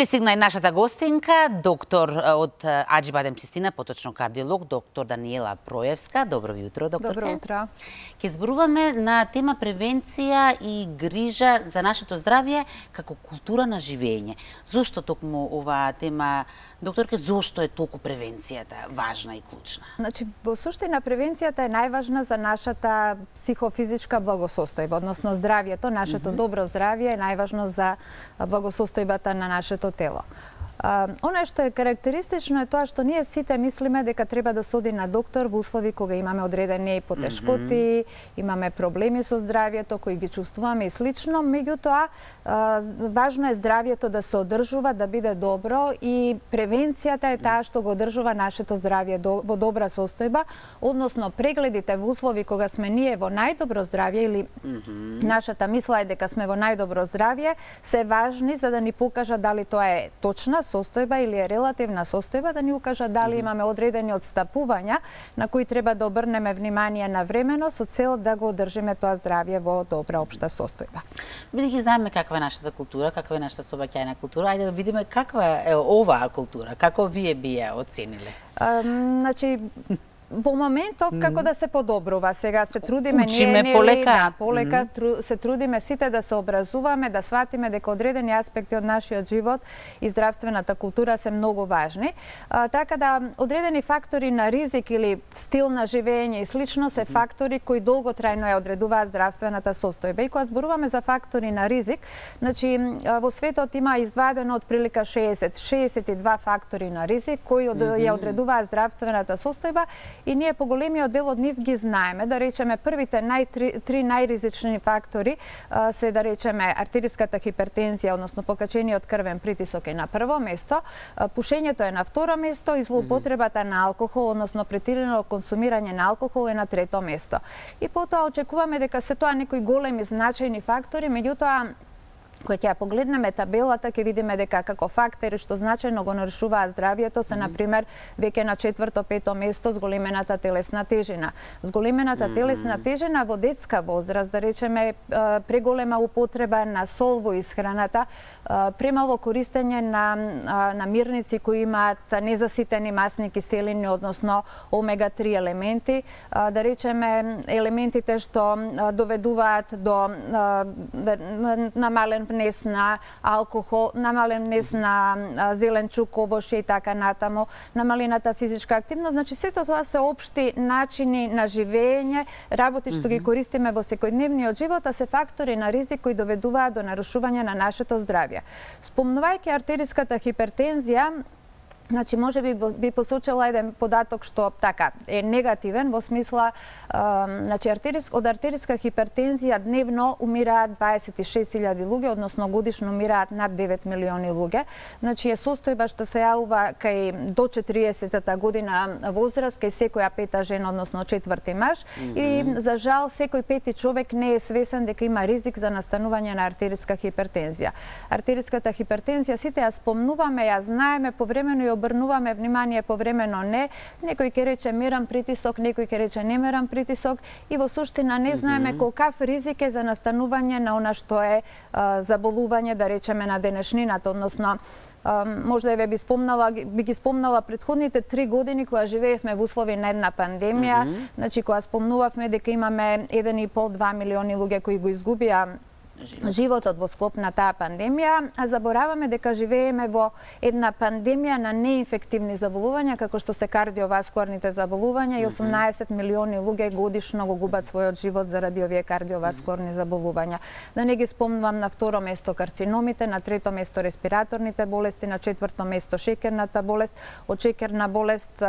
Пристигна и нашата гостинка, доктор од Аџибадем Чистина, поточно кардиолог, доктор Даниела Проевска. Добро утро, доктор. Добро утро. Ке зборуваме на тема превенција и грижа за нашето здравје како култура на живење. Зошто токму оваа тема, докторке, зошто е толку превенцијата важна и клучна? Значи, во суштина превенцијата е најважна за нашата психофизичка благосостојба, односно здравјето, нашето mm -hmm. добро здравје е најважно за благосостојбата на нашето нашето Оно што е карактеристично е тоа што ние сите мислиме дека треба да соди на доктор во услови кога имаме одредени потешкоти, mm -hmm. имаме проблеми со здравјето кои ги чувствуваме и слично, меѓутоа важно е здравјето да се одржува, да биде добро и превенцијата е таа што го одржува нашето здравје во добра состојба, односно прегледите во услови кога сме ние во најдобро здравје или mm -hmm. нашата мисла е дека сме во најдобро здравје, се важни за да ни покажат дали тоа е точна состојба или е релативна состојба да ни укажа дали имаме одредени одстапувања на кои треба да обрнеме внимание на времено со цел да го одржиме тоа здравје во добра општа состојба. Бидејќи знаеме каква е нашата култура, каква е нашата собаќајна култура, ајде да видиме каква е оваа култура, како вие би ја оцениле? значи, во моментов како да се подобрува. Сега се трудиме Учиме ние полека, да, полека mm -hmm. тру, се трудиме сите да се образуваме, да сватиме дека одредени аспекти од нашиот живот и здравствената култура се многу важни. А, така да одредени фактори на ризик или стил на живење и слично се фактори кои долготрајно ја одредуваат здравствената состојба. И кога зборуваме за фактори на ризик, значи во светот има извадено од прилика 60 62 фактори на ризик кои од, mm -hmm. ја одредуваат здравствената состојба и ние поголемиот дел од нив ги знаеме. Да речеме, првите најтри, три, три најризични фактори а, се, да речеме, артериската хипертензија, односно покачениот крвен притисок е на прво место, а, пушењето е на второ место и злоупотребата на алкохол, односно претирано консумирање на алкохол е на трето место. И потоа очекуваме дека се тоа некои големи значајни фактори, меѓутоа Кога ќе погледнеме табелата, ќе видиме дека како фактори што значајно го нарушуваат здравјето се, mm -hmm. например, веќе на четврто, пето место зголемената телесна тежина. Зголемената mm -hmm. телесна тежина во детска возраст, да речеме, преголема употреба на сол во исхраната, премало користење на, на мирници кои имаат незаситени масни киселини, односно омега-3 елементи, да речеме, елементите што доведуваат до намален внес на алкохол, намален внес на зеленчук, овошје и така натаму, намалената физичка активност. Значи, сето тоа се општи начини на живење, работи што ги користиме во секојдневниот живот, а се фактори на ризик кои доведуваат до нарушување на нашето здравје. Спомнувајќи артериската хипертензија, Значи, може би би посочила еден податок што така е негативен во смисла значи артерис, од артериска хипертензија дневно умираат 26.000 луѓе, односно годишно умираат над 9 милиони луѓе. Значи е состојба што се јавува кај до 40-та година возраст кај секоја пета жена, односно четврти маж mm -hmm. и за жал секој пети човек не е свесен дека има ризик за настанување на артериска хипертензија. Артериската хипертензија сите ја спомнуваме, ја знаеме повремено и обрнуваме внимание повремено не. Некој ќе рече мерам притисок, некој ќе рече не мерам притисок и во суштина не знаеме колкав ризик е за настанување на она што е а, заболување, да речеме на денешнината, односно можда еве би спомнала би ги спомнала претходните три години кога живеевме во услови на една пандемија, mm -hmm. значи кога спомнувавме дека имаме 1,5-2 милиони луѓе кои го изгубија животот во склоп на таа пандемија, а забораваме дека живееме во една пандемија на неинфективни заболувања, како што се кардиоваскуларните заболувања и 18 милиони луѓе годишно го губат својот живот заради овие кардиоваскуларни заболувања. Да не ги спомнувам на второ место карциномите, на трето место респираторните болести, на четврто место шекерната болест. Од шекерна болест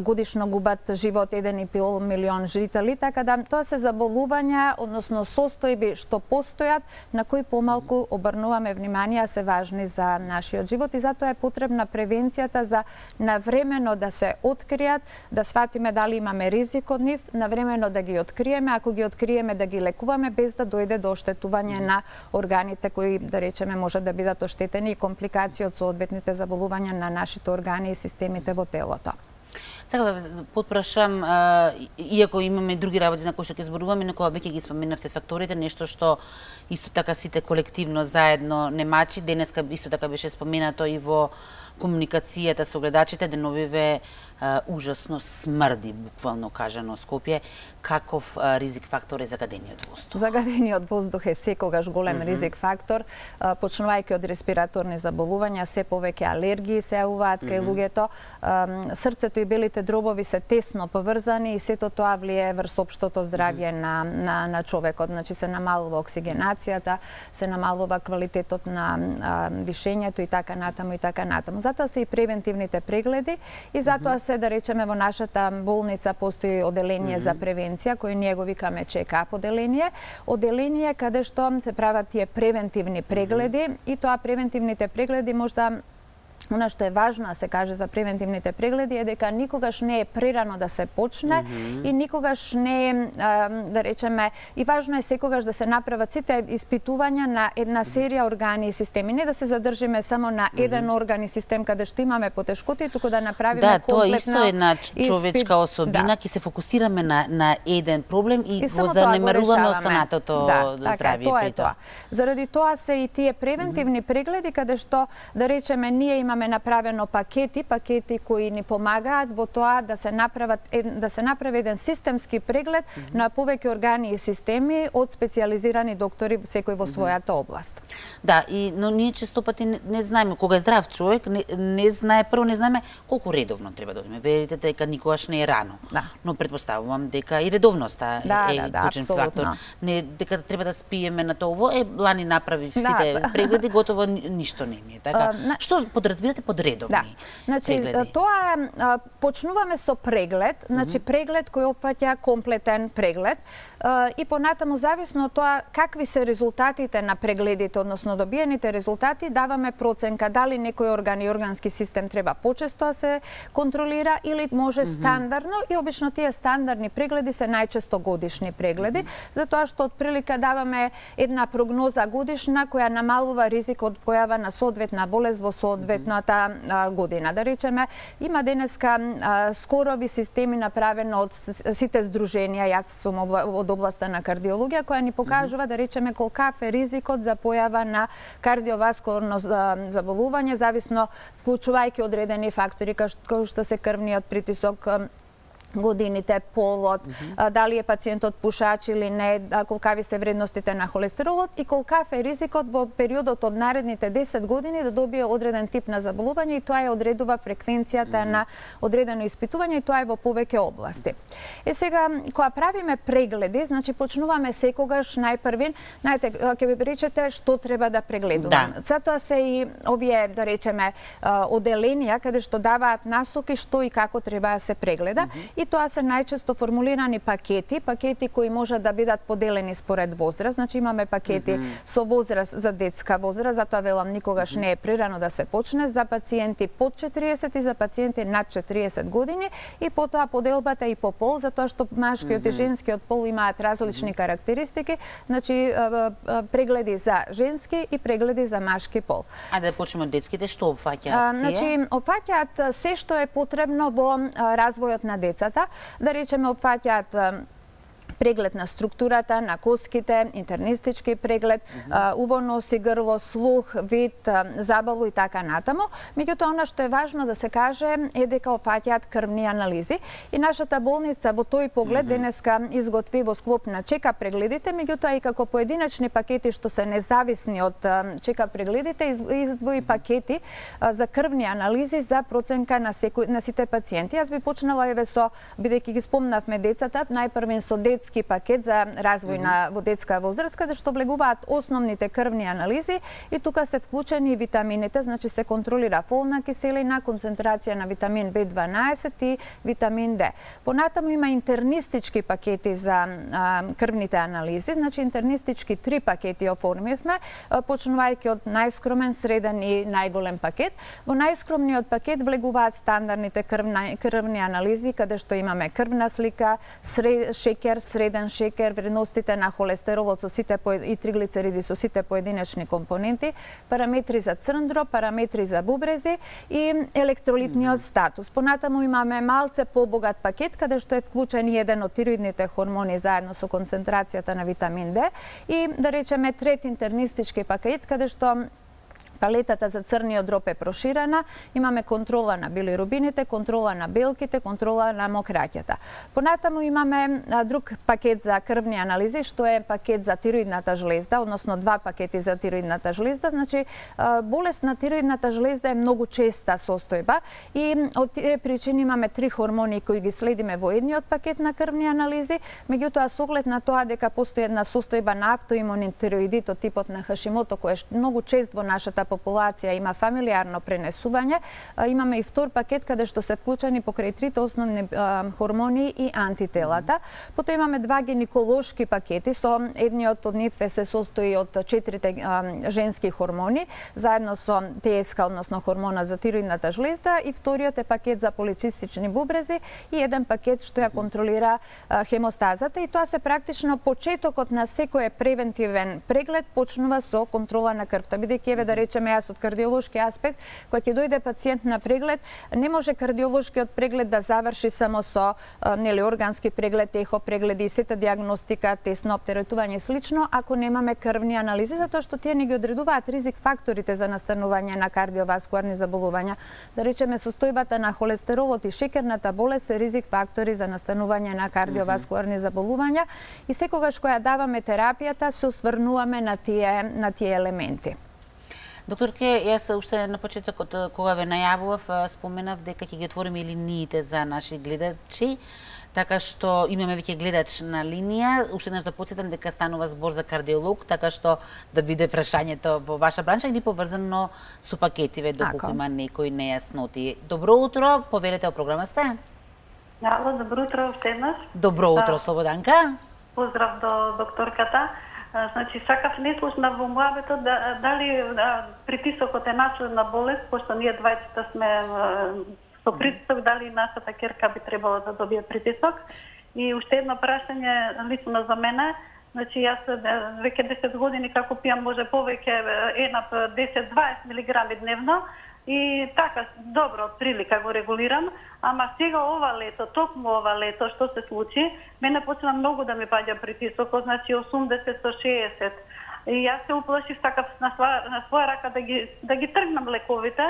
годишно губат живот 1,5 милион жители, така да тоа се заболувања, односно состојби што постојат постојат, на кои помалку обрнуваме внимание, се важни за нашиот живот и затоа е потребна превенцијата за навремено да се откријат, да сватиме дали имаме ризик од нив, навремено да ги откриеме, ако ги откриеме да ги лекуваме без да дојде до оштетување на органите кои да речеме може да бидат оштетени и компликации од соодветните заболувања на нашите органи и системите во телото. Сакам да подпрашам, иако имаме други работи на кои што ќе зборуваме, но кога веќе ги споменавте факторите, нешто што исто така сите колективно заедно не мачи, денеска исто така беше споменато и во комуникацијата со гледачите, деновиве ужасно смрди, буквално кажано Скопје. Каков ризик фактор е загадениот воздух? Загадениот воздух е секогаш голем mm -hmm. ризик фактор, почнувајќи од респираторни заболувања, се повеќе алергии се јавуваат кај mm -hmm. луѓето. Срцето и белите дробови се тесно поврзани и сето тоа влие врз општото здравје mm -hmm. на, на, на човекот. Значи се намалува оксигенацијата, се намалува квалитетот на а, дишењето и така натаму и така натаму. Затоа се и превентивните прегледи и затоа се да речеме во нашата болница постои оделение за превенција кој ние го викаме чекап оделение, оделение каде што се прават тие превентивни прегледи и тоа превентивните прегледи можда Она што е важно да се каже за превентивните прегледи е дека никогаш не е прерано да се почне mm -hmm. и никогаш не е, да речеме, и важно е секогаш да се направат сите испитувања на една серија органи и системи, не да се задржиме само на еден mm -hmm. орган и систем каде што имаме потешкоти, туку да направиме да, тоа е исто една човечка особина, да. ќе се фокусираме на на еден проблем и, и го занемаруваме останатото да, така, здравје тоа е тоа. Заради тоа се и тие превентивни mm -hmm. прегледи каде што да речеме ние имаме имаме направено пакети, пакети кои ни помагаат во тоа да се направат да се направи еден системски преглед mm -hmm. на повеќе органи и системи од специализирани доктори секој во својата област. Да, и но ние често пати не, не знаеме кога е здрав човек, не, не знае прво не знаеме колку редовно треба да одиме. Верите дека никогаш не е рано. Да. Но предпоставувам дека и редовноста да, е да, да, клучен фактор. Не дека треба да спиеме на тоа. Е, лани направи да. сите да. прегледи, готово ништо не ми е. Така, а, на... што подразбира разбирате под редовни да. Значи, прегледи? тоа е, почнуваме со преглед, значи преглед кој опфаќа комплетен преглед и понатаму зависно од тоа какви се резултатите на прегледите, односно добиените резултати, даваме проценка дали некој орган и органски систем треба почесто да се контролира или може стандардно. И обично тие стандардни прегледи се најчесто годишни прегледи, затоа што од прилика даваме една прогноза годишна која намалува ризик од појава на соодветна болест во соодветната година. Да речеме, има денеска скорови системи направено од сите здруженија, јас сум од областа на кардиологија која ни покажува да речеме колкав е ризикот за појава на кардиоваскуларно заболување зависно вклучувајќи одредени фактори како што се крвниот притисок годините, полот, mm -hmm. дали е пациентот пушач или не, колкави се вредностите на холестеролот и колкав е ризикот во периодот од наредните 10 години да добие одреден тип на заболување и тоа е одредува фреквенцијата mm -hmm. на одредено испитување и тоа е во повеќе области. Е сега, кога правиме прегледи, значи почнуваме секогаш најпрвин, знаете, ќе ви речете што треба да прегледуваме. Да. Затоа се и овие, да речеме, оделенија каде што даваат насоки што и како треба да се прегледа. Mm -hmm и тоа се најчесто формулирани пакети, пакети кои можат да бидат поделени според возраст. Значи имаме пакети mm -hmm. со возраст за детска возраст, затоа велам никогаш не е прирано да се почне за пациенти под 40 и за пациенти над 40 години и потоа поделбата и по пол, затоа што машкиот mm -hmm. и женскиот пол имаат различни mm -hmm. карактеристики, значи прегледи за женски и прегледи за машки пол. А да почнеме од детските, што опфаќаат тие? Значи, опфаќаат се што е потребно во развојот на децата децата, да речеме опфаќаат преглед на структурата, на коските, интернистички преглед, mm -hmm. уво носи грло, слух, вид, забаву и така натаму. Меѓутоа, она што е важно да се каже е дека офаќаат крвни анализи и нашата болница во тој поглед mm -hmm. денеска изготви во склоп на чека прегледите, меѓутоа и како поединечни пакети што се независни од чека прегледите, издвои пакети за крвни анализи за проценка на секој на сите пациенти. Јас би почнала еве со бидејќи ги спомнавме децата, најпрвен со детски детски пакет за развој mm -hmm. на во детска возраст каде што влегуваат основните крвни анализи и тука се вклучени витамините, значи се контролира фолна киселина, концентрација на витамин B12 и витамин D. Понатаму има интернистички пакети за а, крвните анализи, значи интернистички три пакети оформивме, почнувајќи од најскромен, среден и најголем пакет. Во најскромниот пакет влегуваат стандардните крвни, крвни анализи каде што имаме крвна слика, сре, шекер, среден шекер, вредностите на холестеролот со сите и триглицериди со сите поединечни компоненти, параметри за црн дроб, параметри за бубрези и електролитниот статус. Понатаму имаме малце побогат пакет каде што е вклучен и еден од тироидните хормони заедно со концентрацијата на витамин Д и да речеме трет интернистички пакет каде што Палетата за црниот дроп е проширена, имаме контрола на билирубините, контрола на белките, контрола на мокраќата. Понатаму имаме друг пакет за крвни анализи, што е пакет за тироидната жлезда, односно два пакети за тироидната жлезда. Значи, болест на тироидната жлезда е многу честа состојба и од тие причини имаме три хормони кои ги следиме во едниот пакет на крвни анализи, меѓутоа со оглед на тоа дека постои една состојба на автоимунен тироидит од типот на Хашимото кој е многу чест во нашата популација има фамилиарно пренесување, имаме и втор пакет каде што се вклучени покрај трите основни хормони и антителата. Потоа имаме два гинеколошки пакети со едниот од нив се состои од четирите женски хормони заедно со ТСК, односно хормона за тироидната жлезда и вториот е пакет за полицистични бубрези и еден пакет што ја контролира хемостазата. И тоа се практично почетокот на секој превентивен преглед почнува со контрола на крвта, бидејќи еве да речеме јас од кардиолошки аспект, кога ќе дојде пациент на преглед, не може кардиолошкиот преглед да заврши само со нели органски преглед, ехо прегледи, сета диагностика, тест на оптеретување и слично, ако немаме крвни анализи, затоа што тие не ги одредуваат ризик факторите за настанување на кардиоваскуларни заболувања. Да речеме состојбата на холестеролот и шекерната болест се ризик фактори за настанување на кардиоваскуларни заболувања и секогаш кога даваме терапијата се осврнуваме на тие на тие елементи. Докторке, јас уште на почетокот кога ве најавував, споменав дека ќе ги отвориме и линиите за наши гледачи, така што имаме веќе гледач на линија. Уште еднаш да подсетам дека станува збор за кардиолог, така што да биде прашањето во ваша бранша или поврзано со пакетиве доколку има некои нејасноти. Добро утро, повелете о програма сте. Ало, добро утро още еднаш. Добро утро, Слободанка. Поздрав до докторката. Значи, сакав неслушна во муабето да, дали да, притисокот е наследна болест, пошто ние двајцата сме со притисок, дали нашата керка би требало да добие притисок. И уште едно прашање лично за мене, Значи, јас веќе 10 години како пијам може повеќе енап 10-20 милиграми дневно, И така, добро, од прилика го регулирам, ама сега ова лето, токму ова лето, што се случи, мене почна многу да ми паѓа притисок, значи 80-60. И јас се уплашив така на своја, на своја рака да ги, да ги тргнам лековите,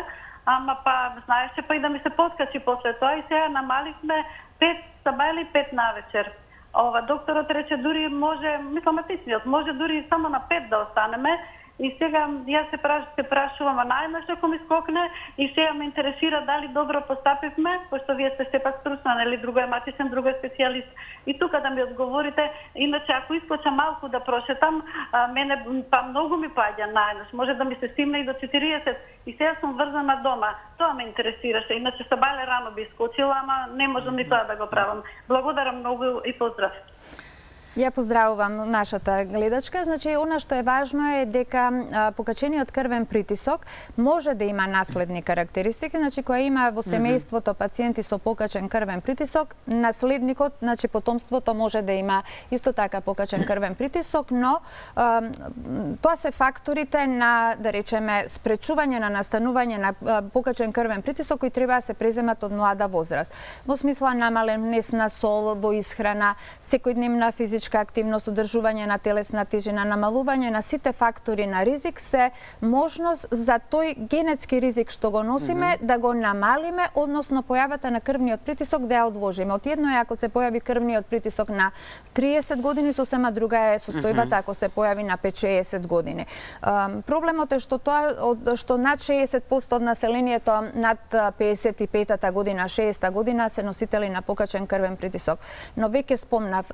ама па, знаеше, па и да ми се подкачи после тоа и сега намалихме 5 саба или 5 на вечер. Ова докторот рече дури може, мислам може дури само на 5 да останеме, И сега јас се, праш, се прашувам, а најнаш ако ми скокне и сега ме интересира дали добро постапивме, пошто вие сте сепак струсна, нели, друго е матичен, друго е специјалист. И тука да ми одговорите, иначе ако искочам малку да прошетам, а, мене па многу ми паѓа најнаш, може да ми се стимне и до 40 и сега сум врзана дома. Тоа ме интересираше, иначе се бале рано би искочила, ама не можам ни тоа да го правам. Благодарам многу и поздрав. Ја поздравувам нашата гледачка. Значи, она што е важно е дека покачениот крвен притисок може да има наследни карактеристики. Значи, која има во семејството пациенти со покачен крвен притисок, наследникот, значи потомството може да има исто така покачен крвен притисок, но а, тоа се факторите на, да речеме, спречување на настанување на покачен крвен притисок кои треба да се преземат од млада возраст. Во смисла намален внес на сол во исхрана, секојдневна физичка физичка активност, одржување на телесна тежина, намалување на сите фактори на ризик се можност за тој генетски ризик што го носиме mm -hmm. да го намалиме, односно појавата на крвниот притисок да ја одложиме. Од едно е ако се појави крвниот притисок на 30 години, сосема друга е состојбата mm -hmm. ако се појави на 5-60 години. Проблемот е што тоа што над 60% од населението над 55-та година, 60-та година се носители на покачен крвен притисок. Но веќе спомнав,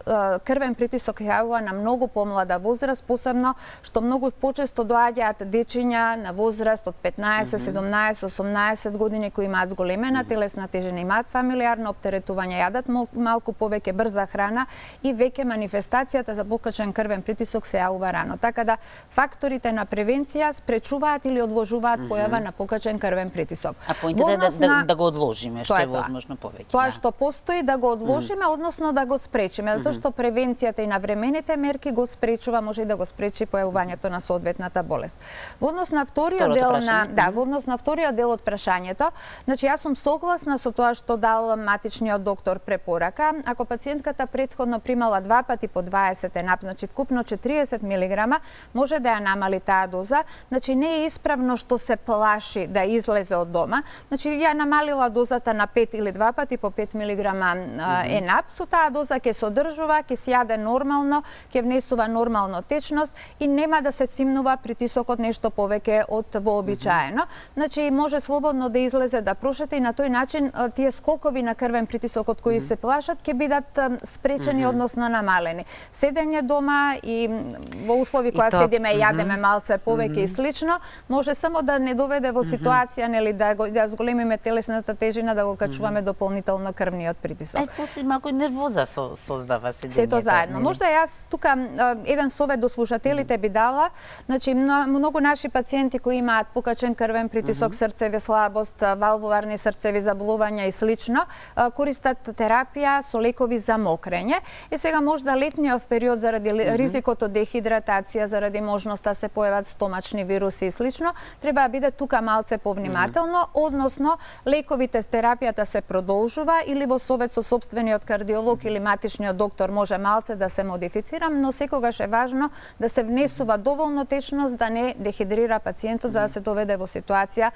крвен притисок јавува на многу помлада возраст, посебно што многу почесто доаѓаат дечиња на возраст од 15, 17, 18 години кои имаат зголемена телесна тежина, имаат фамилиарно оптеретување, јадат малку повеќе брза храна и веќе манифестацијата за покачен крвен притисок се јавува рано. Така да факторите на превенција спречуваат или одложуваат појава на покачен крвен притисок. А поинтата е да, да, да, го одложиме, што е, е возможно повеќе. Тоа да. што постои да го одложиме, односно да го спречиме, затоа што превенција превенцијата и на времените мерки го спречува, може и да го спречи појавувањето на соодветната болест. Во однос на вториот дел прашање. на да, во однос на вториот дел од прашањето, значи јас сум согласна со тоа што дал матичниот доктор препорака. Ако пациентката предходно примала два пати по 20 енап, значи вкупно 40 мг, може да ја намали таа доза. Значи не е исправно што се плаши да излезе од дома. Значи ја намалила дозата на 5 или два пати по 5 мг енап. Со таа доза ќе се одржува, ќе се јаде нормално, ќе внесува нормално течност и нема да се симнува притисокот нешто повеќе од вообичаено. Значи може слободно да излезе да прошете и на тој начин тие скокови на крвен притисок од кои се плашат ќе бидат спречени односно намалени. Седење дома и во услови која тоа- седиме и јадеме малце повеќе и слично, може само да не доведе во ситуација нели да го да зголемиме телесната тежина да го качуваме дополнително крвниот притисок. Ај, после малку нервоза со, создава седењето. Сето заедно. Можда јас тука еден совет до слушателите би дала. Значи мно- многу наши пациенти кои имаат покачен крвен притисок, срцеви слабост, валвуларни срцеви заболувања и слично, користат терапија со лекови за мокрење. И сега можда летниот период заради ризикот од дехидратација, заради можноста се појават стомачни вируси и слично, треба да биде тука малце повнимателно, односно лековите терапијата се продолжува или во совет со собствениот кардиолог или матичниот доктор може малце да се модифицира, но секогаш е важно да се внесува доволно течност да не дехидрира пациентот за да се доведе во ситуација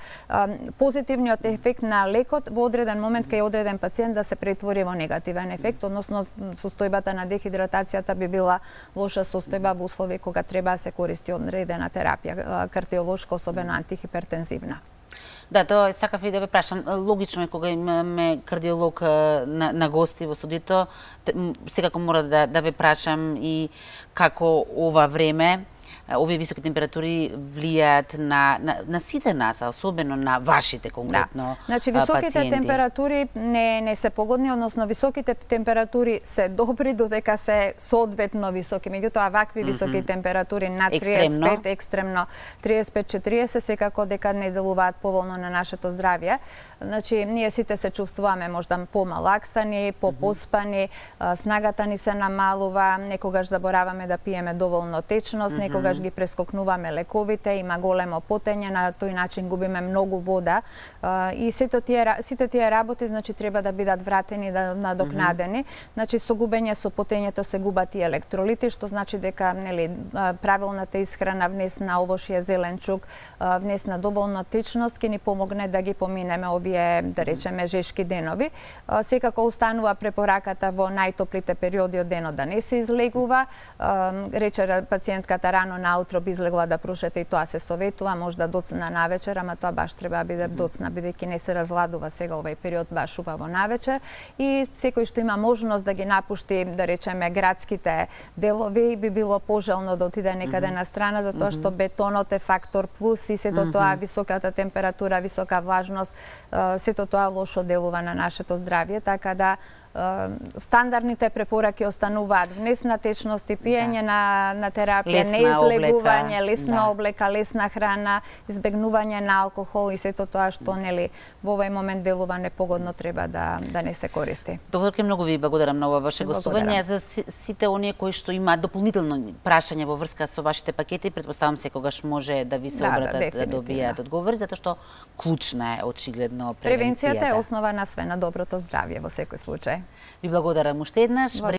позитивниот ефект на лекот во одреден момент кај одреден пациент да се претвори во негативен ефект, односно состојбата на дехидратацијата би била лоша состојба во услови кога треба да се користи одредена терапија а, кардиолошка, особено антихипертензивна. Да, тоа сакав и да ве прашам. Логично е кога имаме кардиолог на, на гости во студиото, секако мора да, да ве прашам и како ова време овие високи температури влијаат на, на, на сите нас, а особено на вашите конкретно Значи а, високите пациенти. температури не не се погодни, односно високите температури се добри додека се соодветно високи. Меѓутоа вакви високи температури над 35 Екстремно. екстремно 35-40 секако дека не делуваат поволно на нашето здравје. Значи ние сите се чувствуваме можда помалаксани, попоспани, а, снагата ни се намалува, некогаш забораваме да пиеме доволно течност, некогаш ги прескокнуваме лековите, има големо потење, на тој начин губиме многу вода и сето тие сите тие работи значи треба да бидат вратени да надокнадени. Значи со губење со потењето се губат и електролити, што значи дека нели правилната исхрана внес на овошје зеленчук, внес на доволно течност ќе ни помогне да ги поминеме овие да речеме жешки денови. Секако останува препораката во најтоплите периоди од денот да не се излегува. Рече пациентката рано наутро би излегла да прошета и тоа се советува, можда доцна навечер, ама тоа баш треба да биде доцна бидејќи не се разладува сега овој период баш убаво навечер. И секој што има можност да ги напушти, да речеме градските делови, би било пожелно да отиде некаде на страна затоа што бетонот е фактор плюс и сето тоа високата температура, висока влажност, сето тоа лошо делува на нашето здравје, така да стандардните препораки остануваат внесна течност и пиење на на терапија, Лесна не излегување, облека, лесна да. облека, лесна храна, избегнување на алкохол и сето тоа што нели во овој момент делува непогодно треба да да не се користи. Докторке, многу ви благодарам на ова ваше гостување. За си- сите оние кои што имаат дополнително прашање во врска со вашите пакети, предпоставам секогаш може да ви се Да, да, обратат да, дефинитивно. добијат одговори, затоа што клучна е очигледно превенцијата. Превенцијата е основа на све на доброто здравје во секој случај. Ви благодарам уште еднаш.